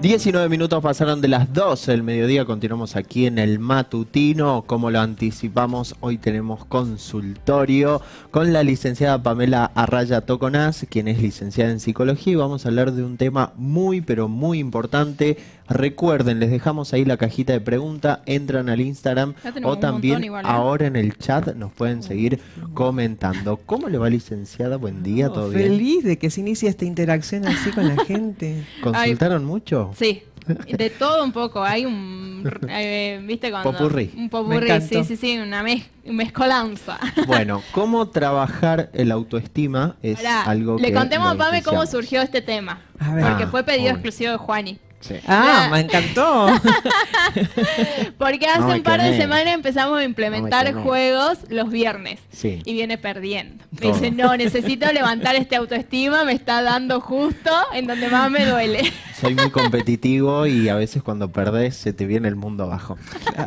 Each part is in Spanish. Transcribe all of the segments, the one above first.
19 minutos pasaron de las 12 del mediodía, continuamos aquí en el matutino, como lo anticipamos, hoy tenemos consultorio con la licenciada Pamela Arraya Toconaz, quien es licenciada en psicología y vamos a hablar de un tema muy pero muy importante. Recuerden, les dejamos ahí la cajita de pregunta, entran al Instagram o también ¿eh? ahora en el chat nos pueden seguir comentando. ¿Cómo le va licenciada? Buen día, ¿todo bien? Feliz de que se inicie esta interacción así con la gente. ¿Consultaron mucho? Sí, de todo un poco. Hay un, eh, ¿viste? Cuando, popurrí. Un popurrí, sí, sí, sí, una mezcolanza. Bueno, ¿cómo trabajar el autoestima? Es algo que... Le contemos a Pame cómo surgió este tema. Porque fue pedido exclusivo de Juani. Ah, me encantó. Porque hace un par de semanas empezamos a implementar juegos los viernes. Y viene perdiendo. Me dice, no, necesito levantar este autoestima, me está dando justo en donde más me duele. Soy muy competitivo y a veces cuando perdés se te viene el mundo abajo.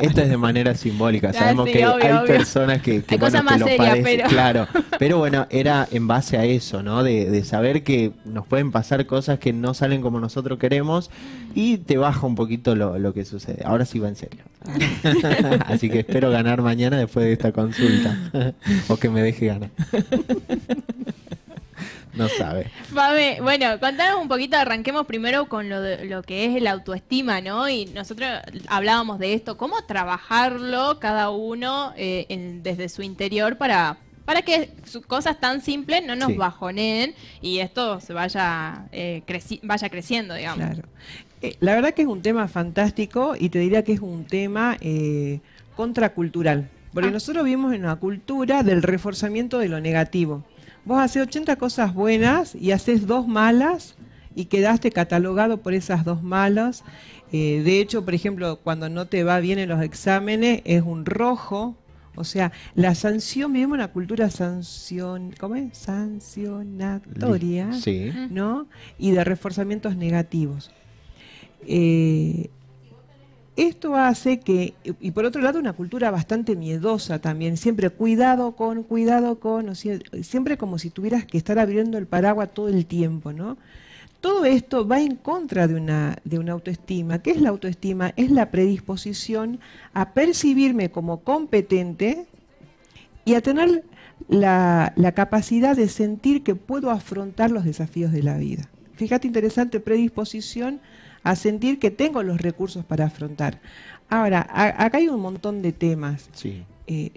Esto es de manera simbólica. Ah, Sabemos que hay personas que, que, hay más lo pero... Claro, pero bueno, era en base a eso, ¿no? De, de saber que nos pueden pasar cosas que no salen como nosotros queremos y te baja un poquito lo, lo que sucede. Ahora sí va en serio. Así que espero ganar mañana después de esta consulta. o que me deje ganar. No sabe. bueno, contanos un poquito, arranquemos primero con lo, de, lo que es la autoestima, ¿no? Y nosotros hablábamos de esto, cómo trabajarlo cada uno eh, desde su interior para, para que cosas tan simples no nos bajoneen y esto se vaya, eh, vaya creciendo, digamos. Claro. Eh, la verdad que es un tema fantástico y te diría que es un tema eh, contracultural. Porque ah. nosotros vivimos en una cultura del reforzamiento de lo negativo. Vos haces 80 cosas buenas y haces dos malas y quedaste catalogado por esas dos malas. Eh, de hecho, por ejemplo, cuando no te va bien en los exámenes es un rojo. O sea, la sanción, vivimos una cultura sanción, ¿cómo es? sancionatoria, ¿no? Y de reforzamientos negativos. Eh, esto hace que, y por otro lado, una cultura bastante miedosa también, siempre cuidado con, cuidado con, siempre como si tuvieras que estar abriendo el paraguas todo el tiempo, ¿no? Todo esto va en contra de una, de una autoestima. ¿Qué es la autoestima? Es la predisposición a percibirme como competente y a tener la, la capacidad de sentir que puedo afrontar los desafíos de la vida. Fíjate, interesante predisposición a sentir que tengo los recursos para afrontar. Ahora, acá hay un montón de temas. Sí. Eh,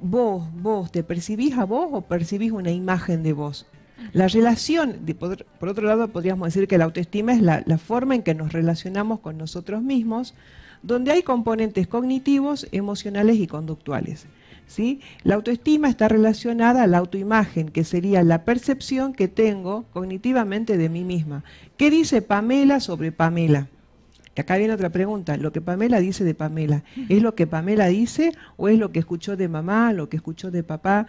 vos, vos, ¿te percibís a vos o percibís una imagen de vos? La relación, por, otro lado, podríamos decir que la autoestima es la, la, forma en que nos relacionamos con nosotros mismos, donde hay componentes cognitivos, emocionales y conductuales. ¿Sí? La autoestima está relacionada a la autoimagen, que sería la percepción que tengo cognitivamente de mí misma. ¿Qué dice Pamela sobre Pamela? acá viene otra pregunta. ¿Lo que Pamela dice de Pamela es lo que Pamela dice o es lo que escuchó de mamá, lo que escuchó de papá?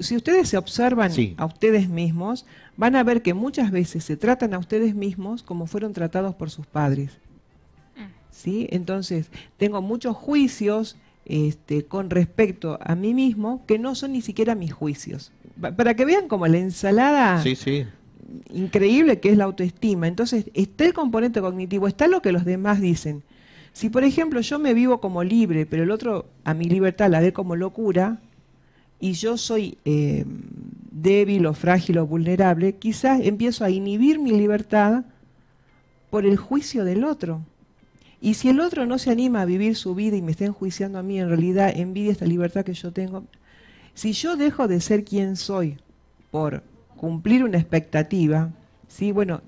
Si ustedes se observan a ustedes mismos, van a ver que muchas veces se tratan a ustedes mismos como fueron tratados por sus padres. Mm. ¿Sí? Entonces, tengo muchos juicios este, con respecto a mí mismo que no son ni siquiera mis juicios. Para que vean como la ensalada increíble que es la autoestima. Entonces, está el componente cognitivo, está lo que los demás dicen. Si, por ejemplo, yo me vivo como libre, pero el otro a mi libertad la ve como locura, y yo soy eh, débil o frágil o vulnerable, quizás empiezo a inhibir mi libertad por el juicio del otro. Y si el otro no se anima a vivir su vida y me está enjuiciando a mí, en realidad envidia esta libertad que yo tengo. Si yo dejo de ser quien soy por cumplir una expectativa, ¿sí? bueno,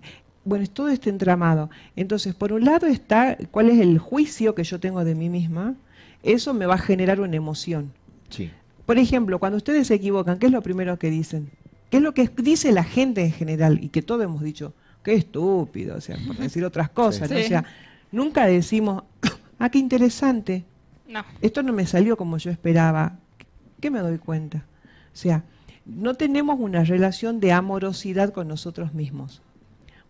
bueno, es todo este entramado. Entonces, por un lado está cuál es el juicio que yo tengo de mí misma, eso me va a generar una emoción. Sí. Por ejemplo, cuando ustedes se equivocan, ¿qué es lo primero que dicen? ¿Qué es lo que dice la gente en general? Y que todos hemos dicho, qué estúpido, o sea, por decir otras cosas, ¿no? O sea, Nunca decimos, ah, qué interesante. No. Esto no me salió como yo esperaba. ¿Qué me doy cuenta? O sea, no tenemos una relación de amorosidad con nosotros mismos.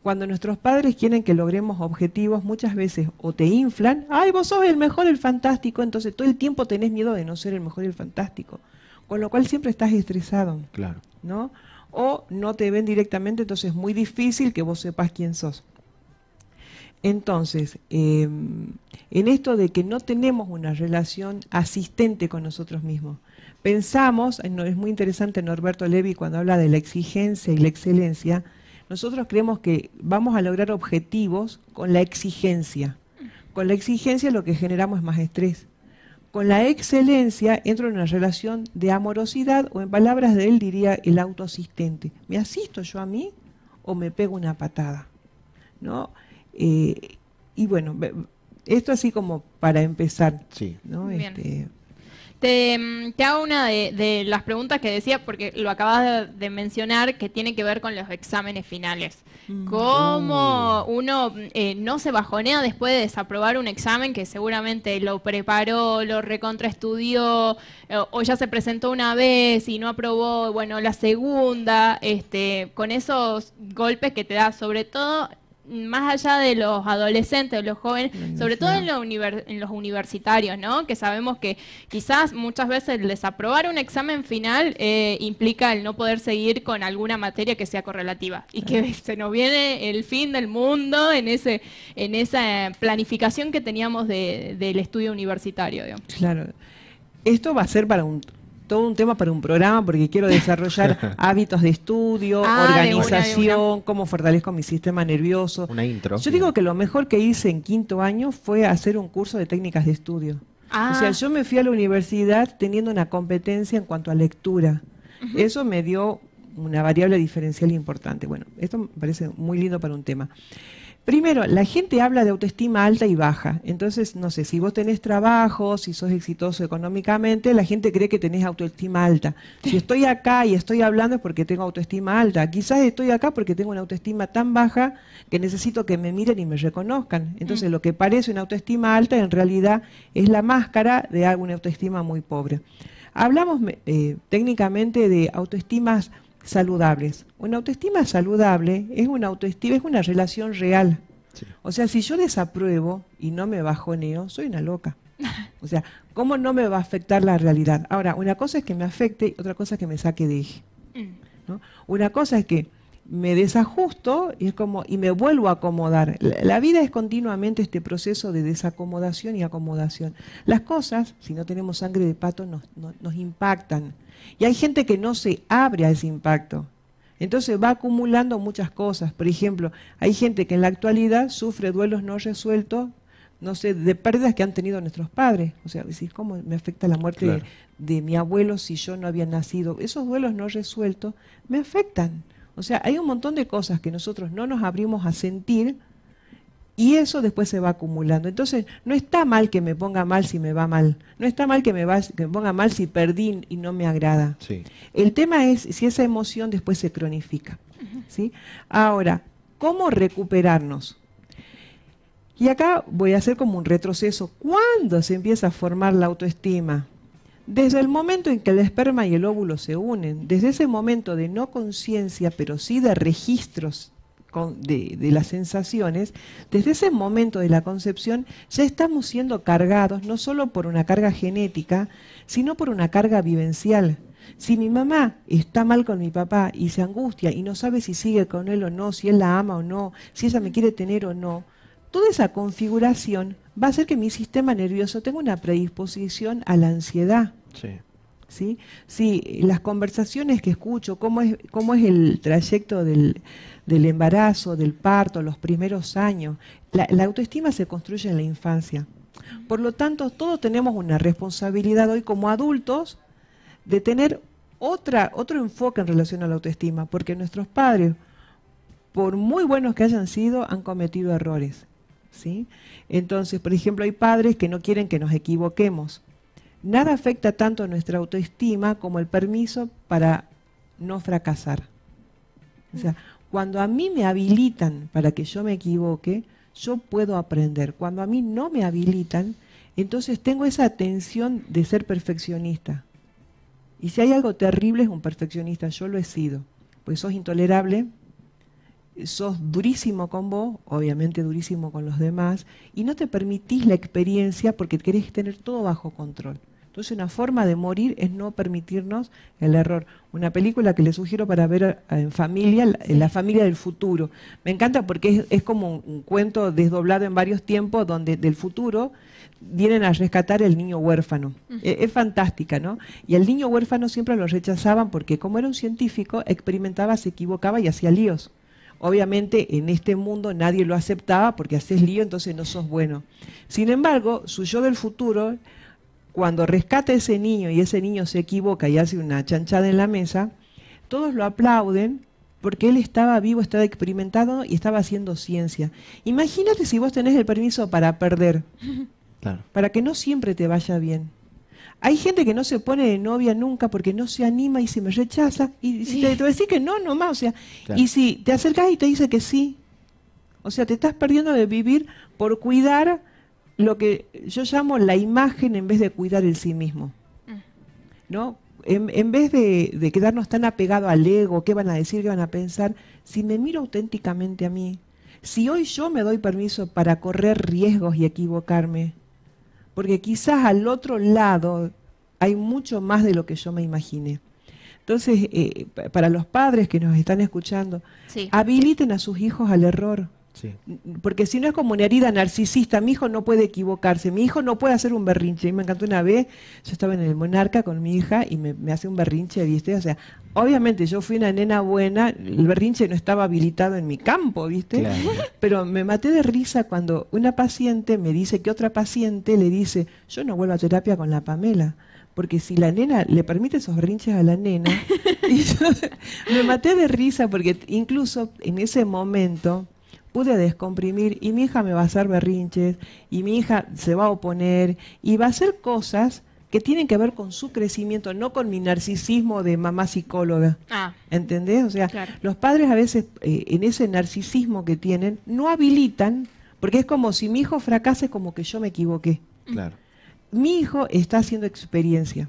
Cuando nuestros padres quieren que logremos objetivos, muchas veces o te inflan, ay, vos sos el mejor, el fantástico, entonces todo el tiempo tenés miedo de no ser el mejor y el fantástico. Con lo cual siempre estás estresado. Claro. ¿No? O no te ven directamente, entonces es muy difícil que vos sepas quién sos. Entonces, eh, en esto de que no tenemos una relación asistente con nosotros mismos, pensamos, es muy interesante Norberto Levi cuando habla de la exigencia y la excelencia, nosotros creemos que vamos a lograr objetivos con la exigencia. Con la exigencia lo que generamos es más estrés. Con la excelencia entro en una relación de amorosidad o en palabras de él diría el autoasistente. ¿Me asisto yo a mí o me pego una patada? ¿No? Eh, y bueno, esto así como para empezar. Sí. ¿no? Este, te, te, hago una de, las preguntas que decía, porque lo acabas de, mencionar, que tiene que ver con los exámenes finales. Mm. ¿Cómo uh. uno eh, no se bajonea después de desaprobar un examen que seguramente lo preparó, lo recontraestudió, eh, o ya se presentó una vez y no aprobó, bueno, la segunda, este, con esos golpes que te da, sobre todo más allá de los adolescentes, de los jóvenes, sobre todo en, en, los universitarios, ¿no? Que sabemos que quizás muchas veces el desaprobar un examen final eh, implica el no poder seguir con alguna materia que sea correlativa y que se nos viene el fin del mundo en ese en esa planificación que teníamos del estudio universitario. Claro. Esto va a ser para un todo un tema para un programa porque quiero desarrollar hábitos de estudio, ah, organización, cómo fortalezco mi sistema nervioso. Una intro. Yo digo que lo mejor que hice en quinto año fue hacer un curso de técnicas de estudio. O sea, ah. yo me fui a la universidad teniendo una competencia en cuanto a lectura. Eso me dio una variable diferencial importante. Bueno, esto me parece muy lindo para un tema. Primero, la gente habla de autoestima alta y baja. Entonces, no sé, si vos tenés trabajo, si sos exitoso económicamente, la gente cree que tenés autoestima alta. Si estoy acá y estoy hablando es porque tengo autoestima alta. Quizás estoy acá porque tengo una autoestima tan baja que necesito que me miren y me reconozcan. Entonces, mm. lo que parece una autoestima alta en realidad es la máscara de una autoestima muy pobre. Hablamos eh, técnicamente de autoestimas saludables. Una autoestima saludable es una autoestima, es una relación real. O sea, si yo desapruebo y no me bajoneo, soy una loca. O sea, ¿cómo no me va a afectar la realidad? Ahora, una cosa es que me afecte y otra cosa es que me saque de eje. Mm. Una cosa es que me desajusto y es como y me vuelvo a acomodar. La, vida es continuamente este proceso de desacomodación y acomodación. Las cosas, si no tenemos sangre de pato, nos, nos impactan. Y hay gente que no se abre a ese impacto. Entonces va acumulando muchas cosas. Por ejemplo, hay gente que en la actualidad sufre duelos no resueltos, no sé, de pérdidas que han tenido nuestros padres. O sea, decís, ¿cómo me afecta la muerte de, mi abuelo si yo no había nacido? Esos duelos no resueltos me afectan. O sea, hay un montón de cosas que nosotros no nos abrimos a sentir y eso después se va acumulando. Entonces, no está mal que me ponga mal si me va mal. No está mal que me, va, que me ponga mal si perdí y no me agrada. El tema es si esa emoción después se cronifica. ¿sí? Ahora, ¿cómo recuperarnos? Y acá voy a hacer como un retroceso. ¿Cuándo se empieza a formar la autoestima? Desde el momento en que el esperma y el óvulo se unen, desde ese momento de no conciencia, pero sí de registros de, las sensaciones, desde ese momento de la concepción ya estamos siendo cargados no solo por una carga genética, sino por una carga vivencial. Si mi mamá está mal con mi papá y se angustia y no sabe si sigue con él o no, si él la ama o no, si ella me quiere tener o no, toda esa configuración va a hacer que mi sistema nervioso tenga una predisposición a la ansiedad. Sí. ¿Sí? las conversaciones que escucho, cómo es, cómo es el trayecto del, del embarazo, del parto, los primeros años. La, autoestima se construye en la infancia. Por lo tanto, todos tenemos una responsabilidad hoy como adultos de tener otra, otro enfoque en relación a la autoestima, porque nuestros padres, por muy buenos que hayan sido, han cometido errores. Entonces, por ejemplo, hay padres que no quieren que nos equivoquemos. Nada afecta tanto a nuestra autoestima como el permiso para no fracasar. O sea, cuando a mí me habilitan para que yo me equivoque, yo puedo aprender. Cuando a mí no me habilitan, entonces tengo esa tensión de ser perfeccionista. Y si hay algo terrible es un perfeccionista, yo lo he sido. Pues sos intolerable, sos durísimo con vos, obviamente durísimo con los demás, y no te permitís la experiencia porque querés tener todo bajo control. Entonces una forma de morir es no permitirnos el error. Una película que le sugiero para ver eh, en familia, la- la familia del futuro. Me encanta porque es, es como un, un cuento desdoblado en varios tiempos donde del futuro vienen a rescatar el niño huérfano. Eh, es fantástica, ¿no? Y el niño huérfano siempre lo rechazaban porque como era un científico, experimentaba, se equivocaba y hacía líos. Obviamente en este mundo nadie lo aceptaba porque haces lío, entonces no sos bueno. Sin embargo, su yo del futuro, cuando rescata a ese niño y ese niño se equivoca y hace una chanchada en la mesa, todos lo aplauden porque él estaba vivo, estaba experimentado y estaba haciendo ciencia. Imagínate si vos tenés el permiso para perder, Claro. para que no siempre te vaya bien. Hay gente que no se pone de novia nunca porque no se anima y se me rechaza. Y si te, te decir que no, nomás. O sea, Claro. y si te acercas y te dice que sí. O sea, te estás perdiendo de vivir por cuidar lo que yo llamo la imagen en vez de cuidar el sí mismo. ¿No? En, en vez de, de quedarnos tan apegados al ego, qué van a decir, qué van a pensar, si me miro auténticamente a mí, si hoy yo me doy permiso para correr riesgos y equivocarme, porque quizás al otro lado hay mucho más de lo que yo me imaginé. Entonces, eh, pa- para los padres que nos están escuchando, Sí. habiliten a sus hijos al error. Sí. Porque si no es como una herida narcisista, mi hijo no puede equivocarse, mi hijo no puede hacer un berrinche. Y me encantó una vez, yo estaba en el Monarca con mi hija y me, me hace un berrinche, ¿viste? O sea, obviamente yo fui una nena buena, el berrinche no estaba habilitado en mi campo, ¿viste? Claro. Pero me maté de risa cuando una paciente me dice que otra paciente le dice, yo no vuelvo a terapia con la Pamela. Porque si la nena le permite esos berrinches a la nena, y yo me maté de risa porque incluso en ese momento pude descomprimir y mi hija me va a hacer berrinches y mi hija se va a oponer y va a hacer cosas que tienen que ver con su crecimiento, no con mi narcisismo de mamá psicóloga. Ah, ¿Entendés? O sea, Claro. los padres a veces eh, en ese narcisismo que tienen no habilitan, porque es como si mi hijo fracase como que yo me equivoqué. Claro. Mi hijo está haciendo experiencia,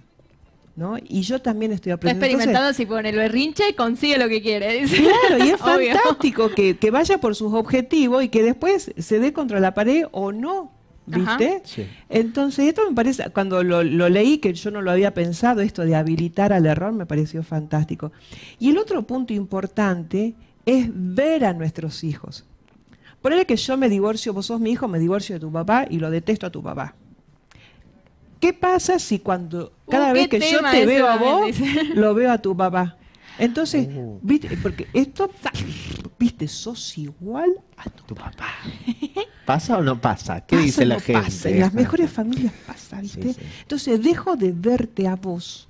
¿no? Y yo también estoy está aprendiendo. Entonces, experimentando si pone el berrinche consigue lo que quiere. dice. Claro, y es fantástico que, que vaya por sus objetivos y que después se dé contra la pared o no, ¿viste? Sí. Entonces, esto me parece, cuando lo, lo leí, que yo no lo había pensado, esto de habilitar al error, me pareció fantástico. Y el otro punto importante es ver a nuestros hijos. Ponele que yo me divorcio, vos sos mi hijo, me divorcio de tu papá y lo detesto a tu papá. ¿Qué pasa si cuando cada Uh, vez qué que yo te veo a vos, dice. lo veo a tu papá? Entonces, Uh. viste, porque esto, viste, sos igual a tu Tu papá. ¿Pasa o no pasa? ¿Qué Pasa dice la no gente? pasa. En las mejores familias pasa, ¿viste? sí. Entonces dejo de verte a vos,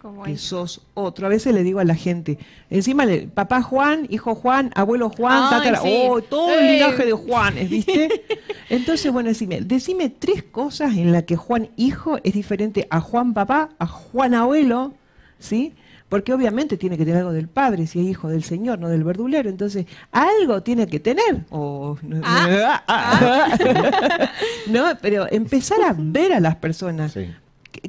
Como que es. sos otro. A veces le digo a la gente, encima le, papá Juan, hijo Juan, abuelo Juan, Ay, tatara- sí. oh, todo el Ey. linaje de Juanes, ¿viste? Entonces, bueno, decime, decime tres cosas en las que Juan hijo es diferente a Juan papá, a Juan abuelo, ¿sí? Porque obviamente tiene que tener algo del padre, si es hijo del Señor, no del verdulero. Entonces, algo tiene que tener. O- no, pero empezar a ver a las personas. Sí.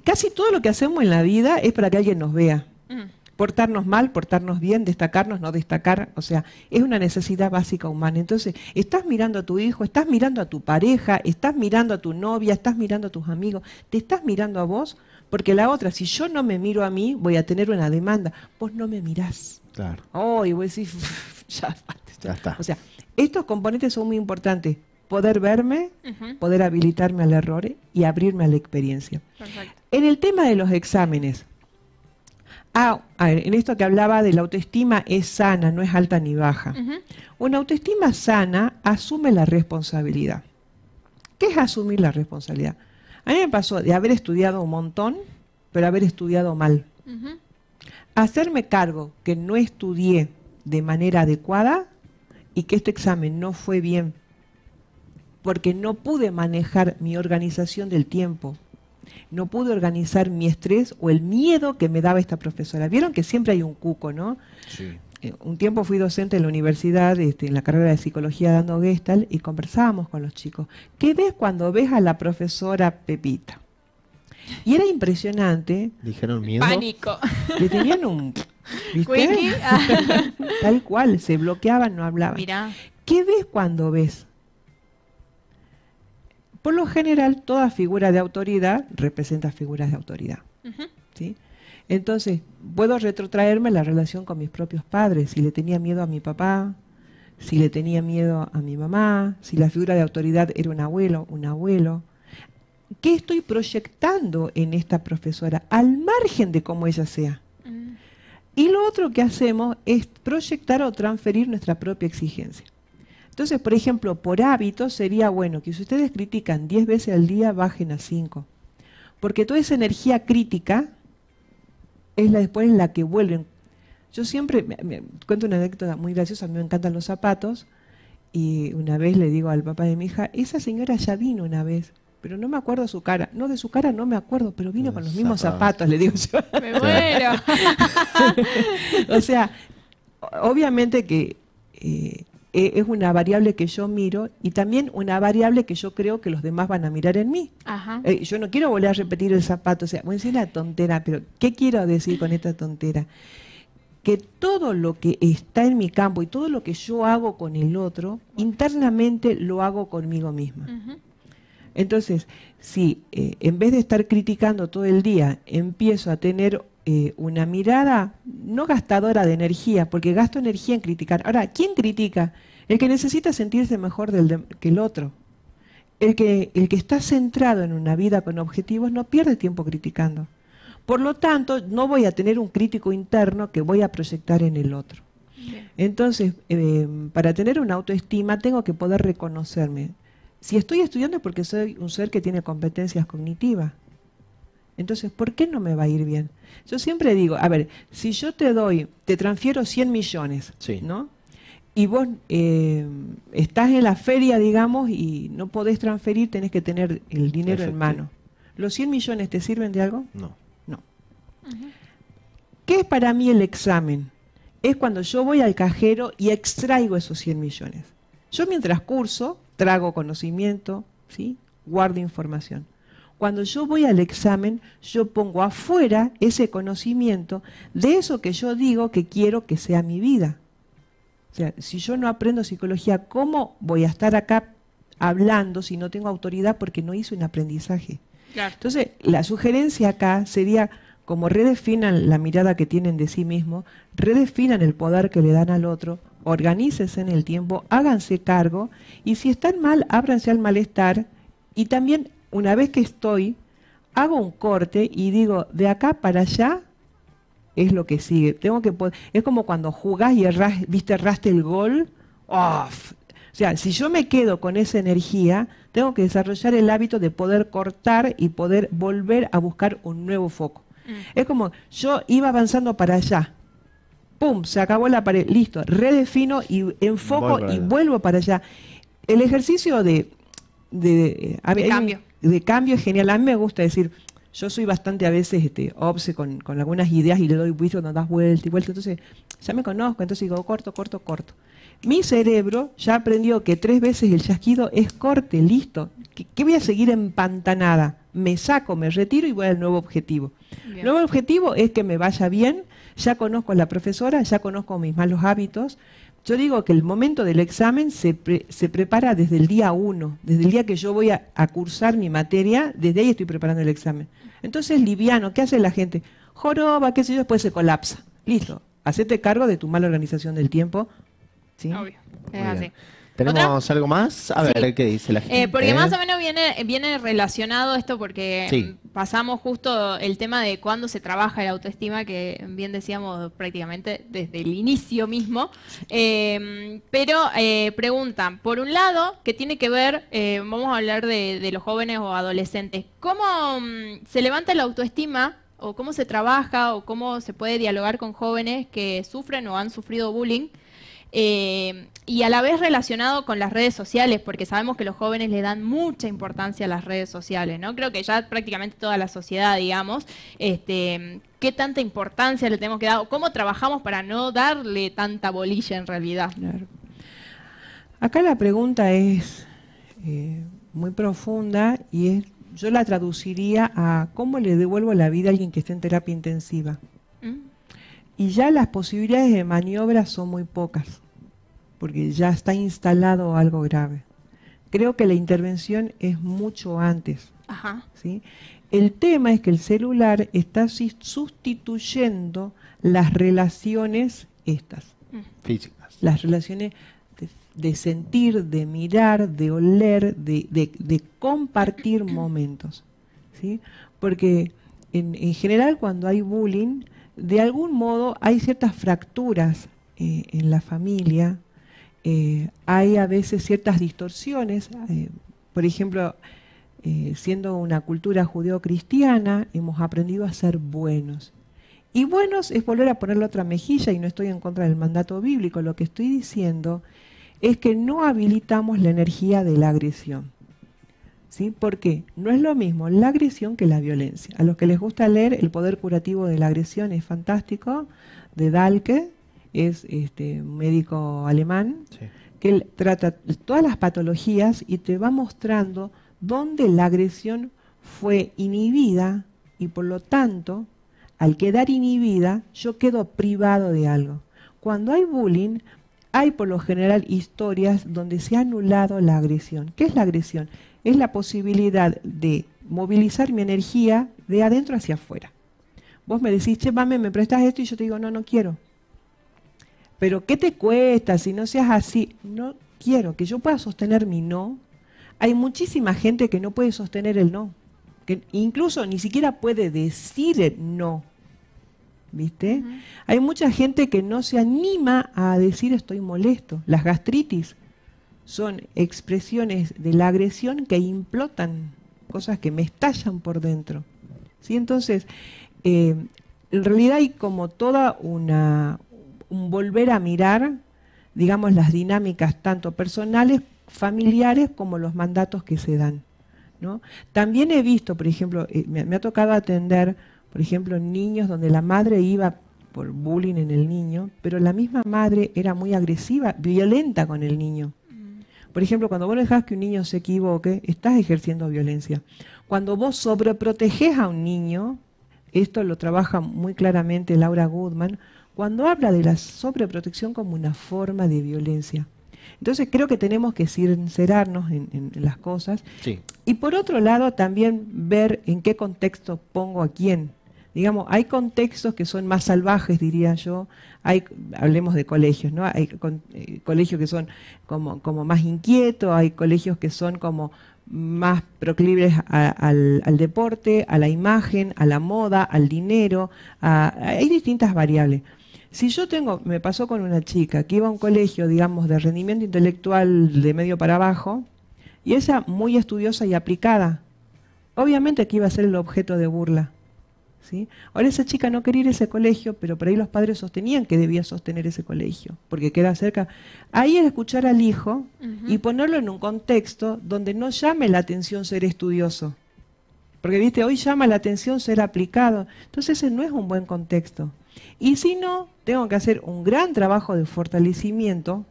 Casi todo lo que hacemos en la vida es para que alguien nos vea. Mm. Portarnos mal, portarnos bien, destacarnos, no destacar. O sea, es una necesidad básica humana. Entonces, estás mirando a tu hijo, estás mirando a tu pareja, estás mirando a tu novia, estás mirando a tus amigos, te estás mirando a vos, porque la otra, si yo no me miro a mí, voy a tener una demanda. Vos no me mirás. Claro. Oh, y vos decís, ya, basta, Ya está. O sea, estos componentes son muy importantes. Poder verme, poder habilitarme al error y abrirme a la experiencia. Perfecto. En el tema de los exámenes, ah, a ver, en esto que hablaba de la autoestima es sana, no es alta ni baja. Una autoestima sana asume la responsabilidad. ¿Qué es asumir la responsabilidad? A mí me pasó de haber estudiado un montón, pero haber estudiado mal. Hacerme cargo que no estudié de manera adecuada y que este examen no fue bien porque no pude manejar mi organización del tiempo, no pude organizar mi estrés o el miedo que me daba esta profesora. Vieron que siempre hay un cuco, ¿no? Sí. Eh, un tiempo fui docente en la universidad, este, en la carrera de psicología dando Gestalt, y conversábamos con los chicos. ¿Qué ves cuando ves a la profesora Pepita? Y era impresionante, Dijeron miedo. Pánico. le tenían un... Tal cual, se bloqueaban, no hablaban. Mirá. ¿Qué ves cuando ves? Por lo general, toda figura de autoridad representa figuras de autoridad. ¿sí? Entonces, puedo retrotraerme la relación con mis propios padres, si le tenía miedo a mi papá, si le tenía miedo a mi mamá, si la figura de autoridad era un abuelo, un abuelo. ¿Qué estoy proyectando en esta profesora al margen de cómo ella sea? Mm. Y lo otro que hacemos es proyectar o transferir nuestra propia exigencia. Entonces, por ejemplo, por hábito sería bueno que si ustedes critican 10 veces al día, bajen a 5. Porque toda esa energía crítica es la después la que vuelven. Yo siempre, me, me- cuento una anécdota muy graciosa, a mí me encantan los zapatos, y una vez le digo al papá de mi hija, esa señora ya vino una vez, pero no me acuerdo su cara. No, de su cara no me acuerdo, pero vino Los con los mismos zapatos. zapatos, le digo yo. Me muero. o sea, obviamente que eh, e- es una variable que yo miro y también una variable que yo creo que los demás van a mirar en mí. Ajá. Eh, yo no quiero volver a repetir el zapato, o sea, voy a decir una tontera, pero ¿qué quiero decir con esta tontera? Que todo lo que está en mi campo y todo lo que yo hago con el otro, internamente lo hago conmigo misma. Entonces, si eh, en vez de estar criticando todo el día, empiezo a tener eh, una mirada no gastadora de energía, porque gasto energía en criticar. Ahora, ¿quién critica? El que necesita sentirse mejor del de- que el otro. El que, el que está centrado en una vida con objetivos no pierde tiempo criticando. Por lo tanto, no voy a tener un crítico interno que voy a proyectar en el otro. Bien. Entonces, eh, para tener una autoestima tengo que poder reconocerme. Si estoy estudiando es porque soy un ser que tiene competencias cognitivas. Entonces, ¿por qué no me va a ir bien? Yo siempre digo, a ver, si yo te doy, te transfiero 100 millones, Sí. ¿no? Y vos eh, estás en la feria, digamos, y no podés transferir, tenés que tener el dinero en mano. ¿Los 100 millones te sirven de algo? No. No. ¿Qué es para mí el examen? Es cuando yo voy al cajero y extraigo esos 100 millones. Yo mientras curso, trago conocimiento, ¿sí? guardo información. Cuando yo voy al examen, yo pongo afuera ese conocimiento de eso que yo digo que quiero que sea mi vida. O sea, si yo no aprendo psicología, ¿cómo voy a estar acá hablando si no tengo autoridad porque no hice un aprendizaje? Claro. Entonces, la sugerencia acá sería, como redefinan la mirada que tienen de sí mismo, redefinan el poder que le dan al otro, organícense en el tiempo, háganse cargo, y si están mal, ábranse al malestar, y también, una vez que estoy, hago un corte y digo, de acá para allá es lo que sigue. Tengo que poder- es como cuando jugás y errás, viste, erraste el gol, ¡off! O sea, si yo me quedo con esa energía, tengo que desarrollar el hábito de poder cortar y poder volver a buscar un nuevo foco. Mm. Es como yo iba avanzando para allá. ¡Pum! Se acabó la pared. Listo. Redefino y enfoco y vuelvo para allá. El ejercicio de, de, eh, De cambio. De cambio es genial. A mí me gusta decir, yo soy bastante a veces este, obse con, con algunas ideas y le doy vuelta cuando das vuelta y vuelta. Entonces, ya me conozco, entonces digo corto, corto, corto. Mi cerebro ya aprendió que tres veces el chasquido es corte, listo. ¿Qué, qué voy a seguir empantanada? Me saco, me retiro y voy al nuevo objetivo. Bien. Nuevo objetivo es que me vaya bien, ya conozco a la profesora, ya conozco mis malos hábitos. Yo digo que el momento del examen se, pre- se prepara desde el día uno, desde el día que yo voy a, a cursar mi materia, desde ahí estoy preparando el examen. Entonces, liviano, ¿qué hace la gente? Joroba, qué sé yo, después se colapsa. Listo, hacete cargo de tu mala organización del tiempo. ¿sí? Obvio. Es así. ¿Tenemos algo más? A Sí. ver, ¿qué dice la gente? Eh, porque más o menos viene, viene relacionado esto porque Sí. Pasamos justo el tema de cuándo se trabaja el autoestima, que bien decíamos prácticamente desde el inicio mismo. Eh, pero eh, preguntan, por un lado, que tiene que ver, eh, vamos a hablar de, de los jóvenes o adolescentes, ¿cómo mm, se levanta la autoestima o cómo se trabaja o cómo se puede dialogar con jóvenes que sufren o han sufrido bullying? Eh, y a la vez relacionado con las redes sociales, porque sabemos que los jóvenes le dan mucha importancia a las redes sociales, ¿no? Creo que ya prácticamente toda la sociedad, digamos, este, ¿qué tanta importancia le tenemos que dar? ¿Cómo trabajamos para no darle tanta bolilla en realidad? Claro. Acá la pregunta es eh, muy profunda y es, yo la traduciría a cómo le devuelvo la vida a alguien que esté en terapia intensiva. ¿Mm? Y ya las posibilidades de maniobra son muy pocas, porque ya está instalado algo grave. creo que la intervención es mucho antes. Ajá. ¿sí? El tema es que el celular está sustituyendo las relaciones estas, Físicas. las relaciones de, de sentir, de mirar, de oler, de, de- de compartir momentos. ¿sí? Porque en, en general cuando hay bullying, de algún modo hay ciertas fracturas eh, en la familia, eh, hay a veces ciertas distorsiones, eh, por ejemplo, eh, siendo una cultura judeocristiana, hemos aprendido a ser buenos. Y buenos es volver a ponerle otra mejilla, y no estoy en contra del mandato bíblico, lo que estoy diciendo es que no habilitamos la energía de la agresión. ¿Sí? Porque no es lo mismo la agresión que la violencia. A los que les gusta leer El poder curativo de la agresión es fantástico, de Dahlke, es este, un médico alemán, Sí. que él trata todas las patologías y te va mostrando dónde la agresión fue inhibida y por lo tanto, al quedar inhibida, yo quedo privado de algo. Cuando hay bullying, hay por lo general historias donde se ha anulado la agresión. ¿Qué es la agresión? Es la posibilidad de movilizar mi energía de adentro hacia afuera. Vos me decís, che, mame, ¿me prestas esto? Y yo te digo, no, no quiero. Pero ¿qué te cuesta si no seas así? No quiero, que yo pueda sostener mi no. Hay muchísima gente que no puede sostener el no, que incluso ni siquiera puede decir el no. ¿Viste? Hay mucha gente que no se anima a decir estoy molesto. Las gastritis son expresiones de la agresión que implotan, cosas que me estallan por dentro. ¿Sí? Entonces, eh, en realidad hay como toda una un volver a mirar, digamos, las dinámicas tanto personales, familiares, como los mandatos que se dan. ¿no? También he visto, por ejemplo, eh, me, me ha tocado atender, por ejemplo, niños donde la madre iba por bullying en el niño, pero la misma madre era muy agresiva, violenta con el niño. Por ejemplo, cuando vos dejás que un niño se equivoque, estás ejerciendo violencia. Cuando vos sobreproteges a un niño, esto lo trabaja muy claramente Laura Goodman, cuando habla de la sobreprotección como una forma de violencia. Entonces creo que tenemos que sincerarnos en, en- en las cosas Sí. y por otro lado también ver en qué contexto pongo a quién. Digamos, hay contextos que son más salvajes, diría yo. Hay, hablemos de colegios, ¿no? Hay con- eh, colegios que son como, como más inquietos, hay colegios que son como más proclives a- al, al deporte, a la imagen, a la moda, al dinero. a- hay distintas variables. Si yo tengo, me pasó con una chica que iba a un colegio, digamos, de rendimiento intelectual de medio para abajo, y ella muy estudiosa y aplicada, obviamente que iba a ser el objeto de burla. ¿sí? Ahora esa chica no quería ir a ese colegio, pero por ahí los padres sostenían que debía sostener ese colegio, porque queda cerca. Ahí es escuchar al hijo y ponerlo en un contexto donde no llame la atención ser estudioso. Porque, viste, hoy llama la atención ser aplicado. Entonces ese no es un buen contexto. Y si no, tengo que hacer un gran trabajo de fortalecimiento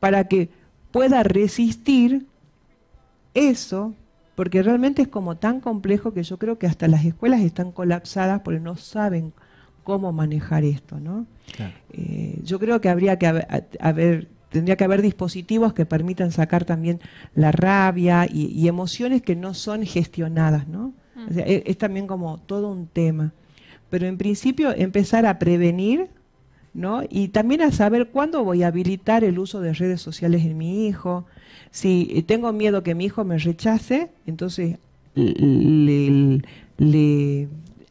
para que pueda resistir eso, porque realmente es como tan complejo que yo creo que hasta las escuelas están colapsadas porque no saben cómo manejar esto, ¿no? Claro. Eh, yo creo que habría que haber, tendría que haber dispositivos que permitan sacar también la rabia y, y emociones que no son gestionadas, ¿no? O sea, es, es también como todo un tema. Pero en principio empezar a prevenir, ¿no? Y también a saber cuándo voy a habilitar el uso de redes sociales en mi hijo. Si tengo miedo que mi hijo me rechace, entonces le, le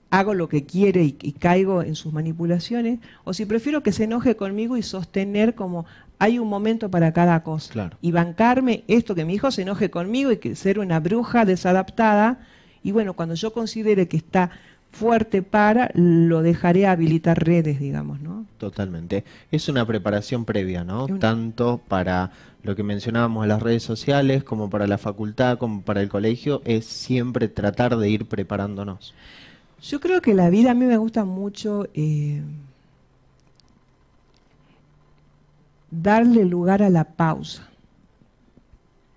hago lo que quiere y, y caigo en sus manipulaciones. O si prefiero que se enoje conmigo y sostener como hay un momento para cada cosa. Claro. Y bancarme esto, que mi hijo se enoje conmigo y que ser una bruja desadaptada. Y bueno, cuando yo considere que está fuerte para, lo dejaré habilitar redes, digamos, ¿no? Totalmente. Es una preparación previa, ¿no? Una- Tanto para lo que mencionábamos en las redes sociales, como para la facultad, como para el colegio, es siempre tratar de ir preparándonos. Yo creo que la vida a mí me gusta mucho eh, darle lugar a la pausa.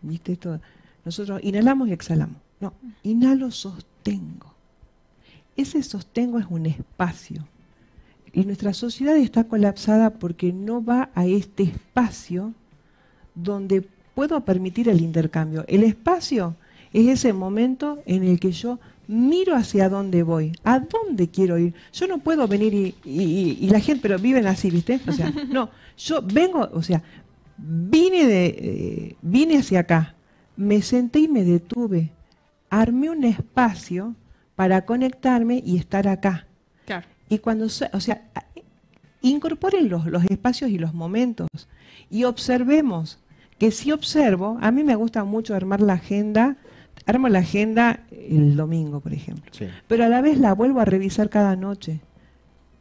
¿Viste esto? Nosotros inhalamos y exhalamos. No, inhalo, sostengo. Ese sostengo es un espacio. Y nuestra sociedad está colapsada porque no va a este espacio donde puedo permitir el intercambio. El espacio es ese momento en el que yo miro hacia dónde voy, a dónde quiero ir. Yo no puedo venir y, y- y la gente, pero viven así, ¿viste? O sea, no, yo vengo, o sea, vine, de, eh, vine hacia acá, me senté y me detuve, armé un espacio para conectarme y estar acá. Claro. Y cuando, se- o sea, incorporen los, los espacios y los momentos y observemos que si observo, a mí me gusta mucho armar la agenda, armo la agenda el domingo, por ejemplo, Sí. pero a la vez la vuelvo a revisar cada noche.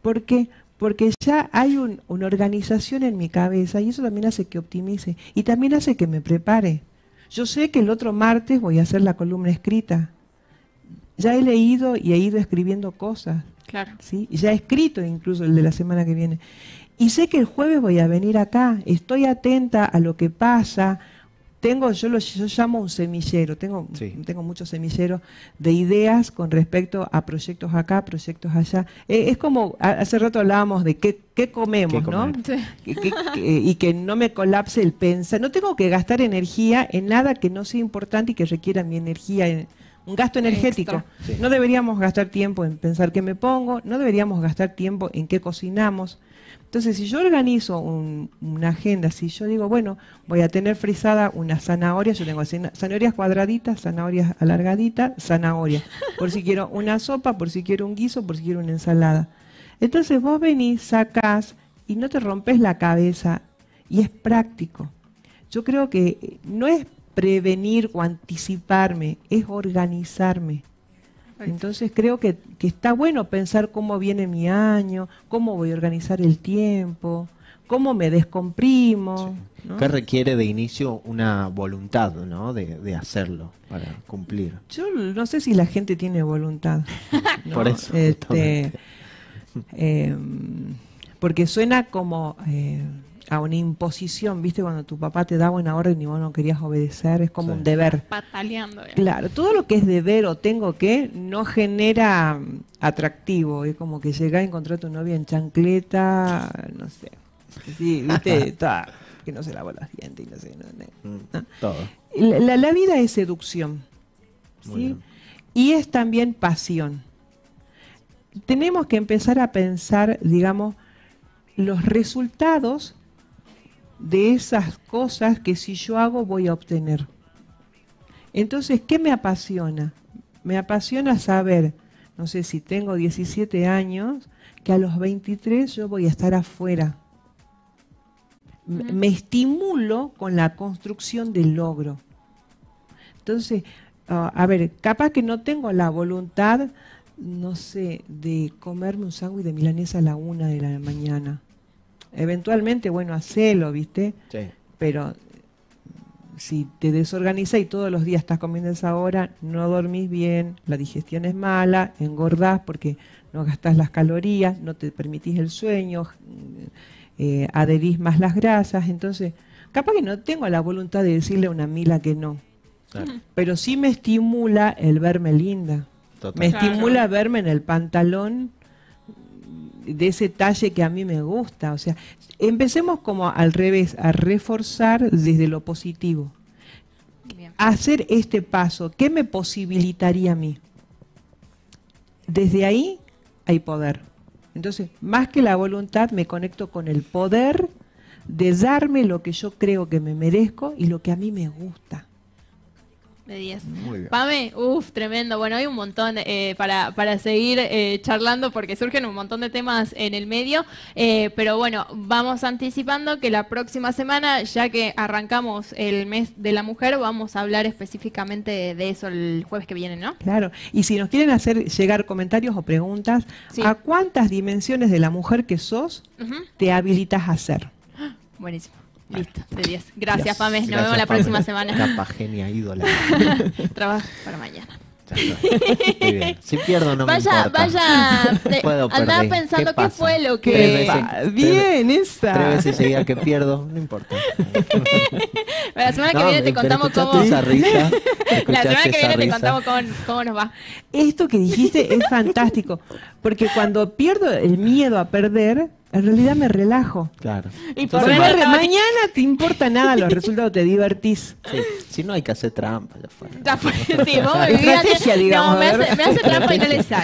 ¿Por qué? Porque ya hay un- una organización en mi cabeza y eso también hace que optimice y también hace que me prepare. Yo sé que el otro martes voy a hacer la columna escrita. Ya he leído y he ido escribiendo cosas. Claro. ¿sí? Ya he escrito incluso el de la semana que viene. Y sé que el jueves voy a venir acá, estoy atenta a lo que pasa. Tengo, yo lo yo llamo un semillero, tengo, Sí. tengo muchos semilleros de ideas con respecto a proyectos acá, proyectos allá. Eh, es como, hace rato hablábamos de qué, qué comemos, ¿Qué ¿no? comer? Sí. Que- que- que- y que no me colapse el pensar. No tengo que gastar energía en nada que no sea importante y que requiera mi energía, en, un gasto energético. Sí. No deberíamos gastar tiempo en pensar qué me pongo, no deberíamos gastar tiempo en qué cocinamos. Entonces, si yo organizo un- una agenda, si yo digo, bueno, voy a tener frisada una zanahoria, yo tengo zana- zanahorias cuadraditas, zanahorias alargaditas, zanahoria, por si quiero una sopa, por si quiero un guiso, por si quiero una ensalada. Entonces vos venís, sacás y no te rompes la cabeza y es práctico. Yo creo que no es prevenir o anticiparme, es organizarme. Entonces creo que, que está bueno pensar cómo viene mi año, cómo voy a organizar el tiempo, cómo me descomprimo. ¿no? Que requiere de inicio una voluntad, ¿no? De, de hacerlo para cumplir. Yo no sé si la gente tiene voluntad. ¿no? Por eso, Este, em, porque suena como eh, a una imposición, ¿viste? Cuando tu papá te daba una orden y vos no querías obedecer, es como Sí. un deber. Pataleando. Claro, todo lo que es deber o tengo que no genera mm, atractivo. Es como que llegás a encontrar a tu novia en chancleta, no sé. Sí, viste, Toda- que no se lava los dientes y no sé. no- no. Mm, Todo. La, la- la vida es seducción. Y es también pasión. Tenemos que empezar a pensar, digamos, los resultados de esas cosas que si yo hago voy a obtener. Entonces, ¿qué me apasiona? Me apasiona saber, no sé si tengo 17 años, que a los 23 yo voy a estar afuera. Me estimulo con la construcción del logro. Entonces, ah, a ver, capaz que no tengo la voluntad, no sé, de comerme un sándwich de milanesa a la una de la mañana. Eventualmente, bueno, hacelo, ¿viste? Sí. Pero si te desorganizas y todos los días estás comiendo esa hora, no dormís bien, la digestión es mala, engordás porque no gastás las calorías, no te permitís el sueño, eh, adherís más las grasas. Entonces, capaz que no tengo la voluntad de decirle a una mila que no, Claro. pero sí me estimula el verme linda. Total. Me Claro. estimula verme en el pantalón de ese talle que a mí me gusta. O sea, empecemos como al revés, a reforzar desde lo positivo. Bien. Hacer este paso, ¿qué me posibilitaría a mí? Desde ahí hay poder. Entonces, más que la voluntad, me conecto con el poder de darme lo que yo creo que me merezco y lo que a mí me gusta. De 10. Muy bien. Pame, uff, tremendo. Bueno, hay un montón eh, para, para seguir eh, charlando porque surgen un montón de temas en el medio. Eh, pero bueno, vamos anticipando que la próxima semana, ya que arrancamos el mes de la mujer, vamos a hablar específicamente de, de eso el jueves que viene, ¿no? Claro, y si nos quieren hacer llegar comentarios o preguntas, Sí. ¿a cuántas dimensiones de la mujer que sos te habilitas a ser? Buenísimo. Listo, de 10. Gracias, Yes. Pame. Nos Gracias, vemos la Pame. próxima semana. Capa, genia, ídola. Trabajo para mañana. Ya está. Muy bien. Si pierdo no vaya, me importa. vaya. te- Puedo perder. pensando ¿Qué qué, pasa? fue lo Tres que. veces. Ah, Bien, esa. Tres veces seguidas que pierdo, no importa. La semana que No, viene te pero contamos escuchaste cómo. esa risa. La semana que esa viene te risa. contamos cómo, cómo nos va. Esto que dijiste es fantástico, porque cuando pierdo el miedo a perder, en realidad me relajo. Claro. Y por estaba- mañana te importa nada los resultados, te divertís. Sí, Si no hay que hacer trampa, ya fue. Ya fue, sí, vos vivías- estrategia, digamos, No, me hace, me hace trampa y no le sale.